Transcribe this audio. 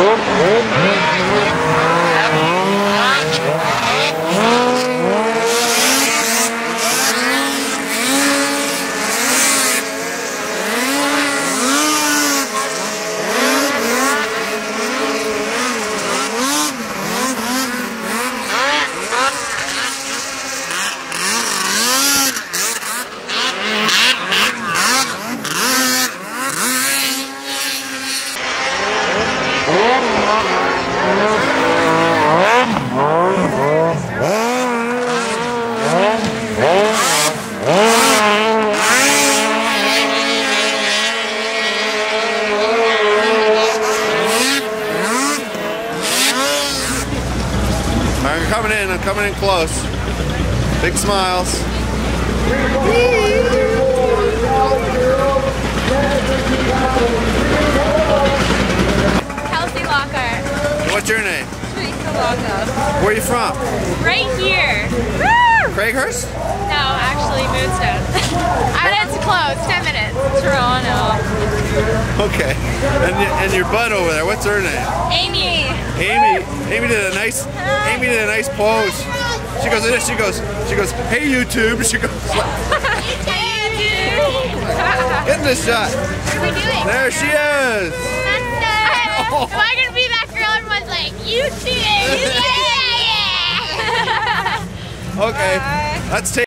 Uhum. Coming in close. Big smiles. Kelsey Lockhart. What's your name? Theresa Lockhart. Where are you from? Right here. Woo! Craighurst? No, Okay. And, and your bud over there, what's her name? Amy. Amy. Amy did a nice. Amy did a nice pose. She goes this. She goes. She goes. Hey YouTube. She goes. Hey, dude. Get in the shot. What are we doing? There she is. Am I gonna be that girl? Everyone's like, you too. Yeah. Okay. Let's take.